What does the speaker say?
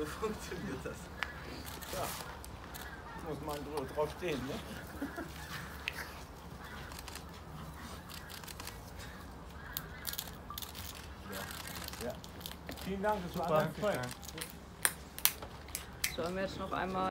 So funktioniert das. Ja. Muss man drauf stehen, ne? ja. ja. Vielen Dank, das war Super, ein Projekt. Sollen wir jetzt noch einmal